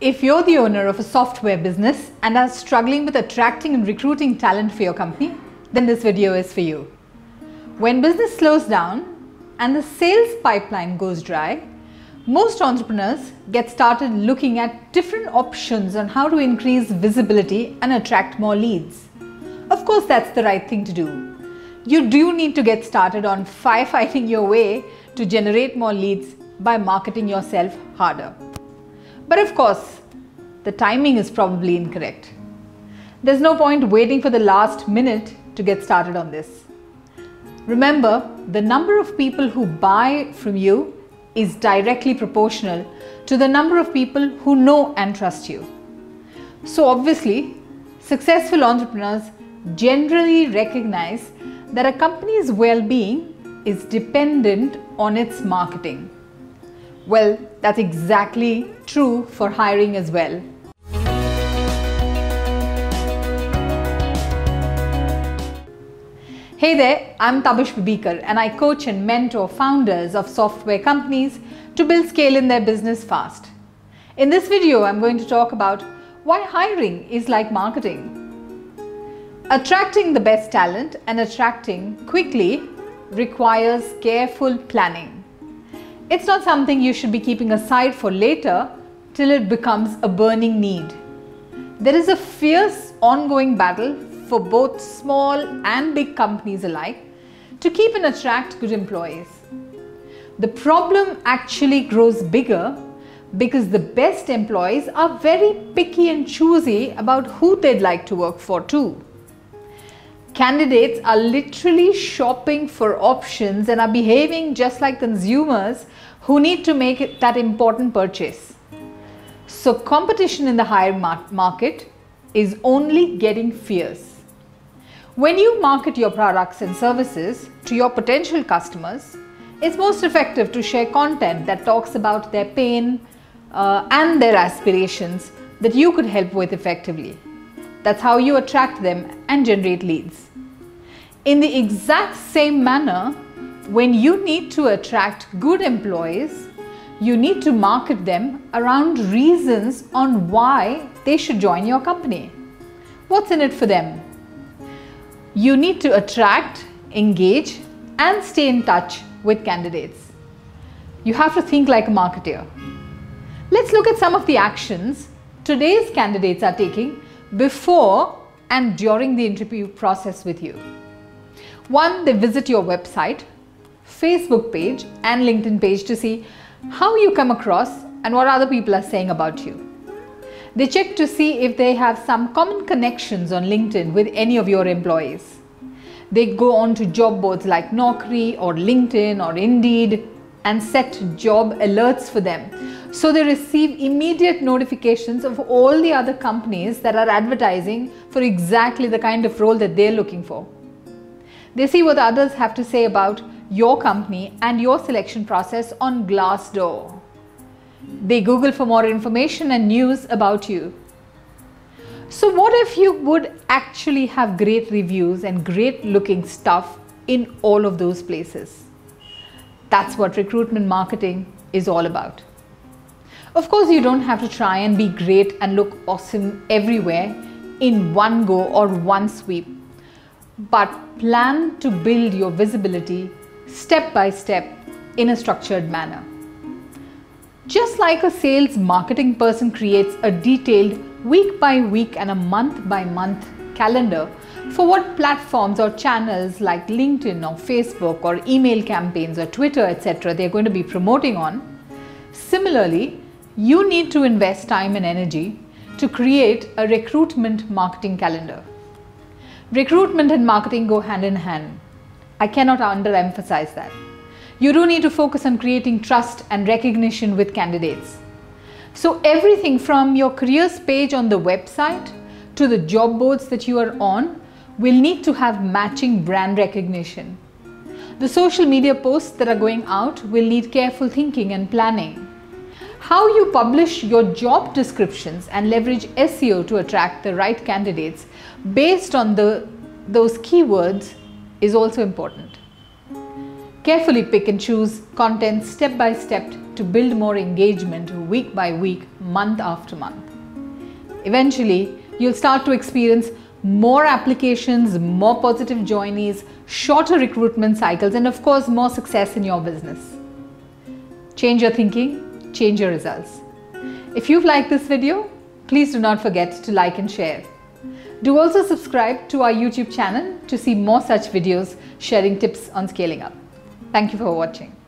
If you're the owner of a software business and are struggling with attracting and recruiting talent for your company, then this video is for you. When business slows down and the sales pipeline goes dry, most entrepreneurs get started looking at different options on how to increase visibility and attract more leads. Of course, that's the right thing to do. You do need to get started on firefighting your way to generate more leads by marketing yourself harder. But of course, the timing is probably incorrect. There's no point waiting for the last minute to get started on this. Remember, the number of people who buy from you is directly proportional to the number of people who know and trust you. So, obviously, successful entrepreneurs generally recognize that a company's well being is dependent on its marketing. Well, that's exactly true for hiring as well. Hey there, I'm Tabish Bibikar and I coach and mentor founders of software companies to build scale in their business fast. In this video, I'm going to talk about why hiring is like marketing. Attracting the best talent and attracting quickly requires careful planning. It's not something you should be keeping aside for later till it becomes a burning need. There is a fierce ongoing battle for both small and big companies alike to keep and attract good employees. The problem actually grows bigger because the best employees are very picky and choosy about who they'd like to work for too. Candidates are literally shopping for options and are behaving just like consumers who need to make that important purchase. So, competition in the hire market is only getting fierce. When you market your products and services to your potential customers, it's most effective to share content that talks about their pain uh, and their aspirations that you could help with effectively. That's how you attract them and generate leads. In the exact same manner, when you need to attract good employees, you need to market them around reasons on why they should join your company. What's in it for them? You need to attract, engage, and stay in touch with candidates. You have to think like a marketer. Let's look at some of the actions today's candidates are taking before and during the interview process with you. One, they visit your website Facebook page and LinkedIn page to see how you come across and what other people are saying about you. They check to see if they have some common connections on LinkedIn with any of your employees. They go on to job boards like Naukri or LinkedIn or Indeed and set job alerts for them. So they receive immediate notifications of all the other companies that are advertising for exactly the kind of role that they're looking for. They see what others have to say about your company and your selection process on Glassdoor. They Google for more information and news about you. So, what if you would actually have great reviews and great looking stuff in all of those places? That's what recruitment marketing is all about. Of course, you don't have to try and be great and look awesome everywhere in one go or one sweep, but plan to build your visibility step by step in a structured manner. Just like a sales marketing person creates a detailed week by week and a month by month calendar for what platforms or channels like LinkedIn or Facebook or email campaigns or Twitter, etc., they're going to be promoting on. Similarly, you need to invest time and energy to create a recruitment marketing calendar. Recruitment and marketing go hand in hand. I cannot underemphasize that. You do need to focus on creating trust and recognition with candidates. So, everything from your careers page on the website to the job boards that you are on will need to have matching brand recognition. The social media posts that are going out will need careful thinking and planning. How you publish your job descriptions and leverage SEO to attract the right candidates based on the, those keywords is also important. Carefully pick and choose content step by step to build more engagement week by week, month after month. Eventually, you'll start to experience more applications, more positive joinees, shorter recruitment cycles, and of course, more success in your business. Change your thinking, change your results. If you've liked this video, please do not forget to like and share. Do also subscribe to our YouTube channel to see more such videos sharing tips on scaling up. Thank you for watching.